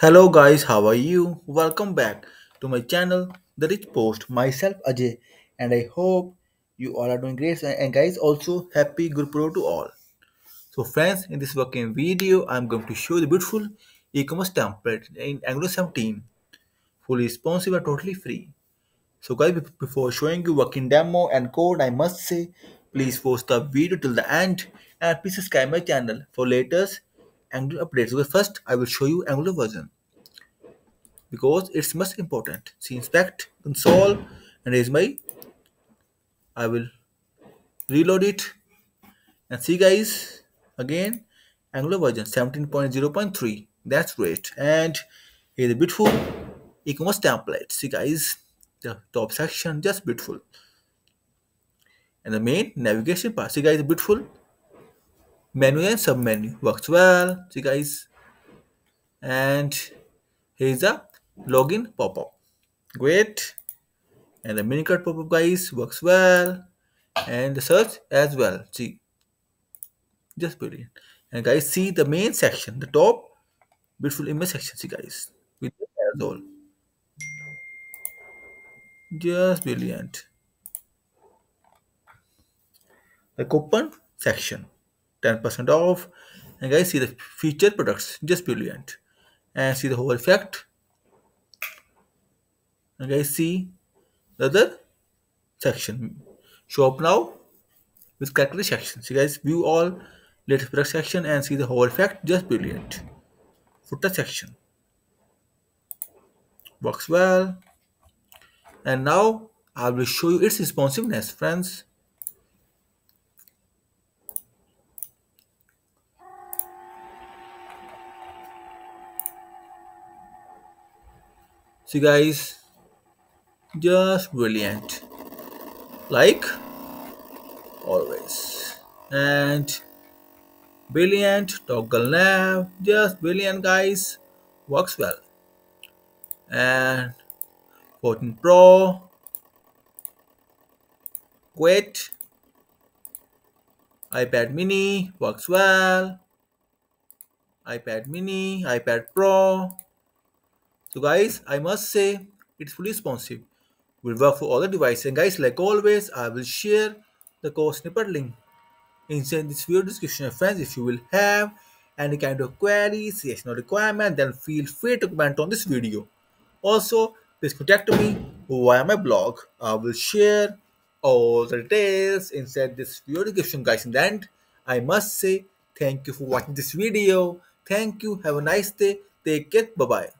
Hello guys, how are you? Welcome back to my channel, The Rich Post. Myself Ajay, and I hope you all are doing great. And guys, also happy Guru to all. So friends, in this working video, I'm going to show the beautiful e-commerce template in Angular 17, fully responsive and totally free. So guys, before showing you working demo and code, I must say, please watch the video till the end and please subscribe my channel for latest Angular updates. So first, I will show you Angular version because it's much important. See inspect console and is my I will reload it. And see guys again Angular version 17.0.3 that's great. And here's a beautiful e-commerce template. See guys the top section just beautiful. And the main navigation part. See guys beautiful menu and sub menu works well see guys. And here's a login pop-up. Great. And the mini minicart pop-up guys. Works well and the search as well. See? Just brilliant and guys see the main section the top beautiful image section see guys? With the all. Just brilliant. The coupon section 10% off and guys see the featured products just brilliant and see the whole effect and guys see the other section shop now with category section. So guys, view all latest product section and see the whole effect. Just brilliant. Footer section works well. And now I will show you its responsiveness, friends. See guys, just brilliant. Like always. And brilliant toggle nav, just brilliant guys. Works well. And 14 Pro, great. iPad mini works well. iPad mini, iPad Pro. So guys, I must say it's fully responsive. Will work for all the devices. And guys, like always, I will share the code snippet link inside this video description. Friends, if you will have any kind of queries, yes, no requirement, then feel free to comment on this video. Also, please contact me via my blog. I will share all the details inside this video description, guys. In the end, I must say thank you for watching this video. Thank you. Have a nice day. Take care. Bye bye.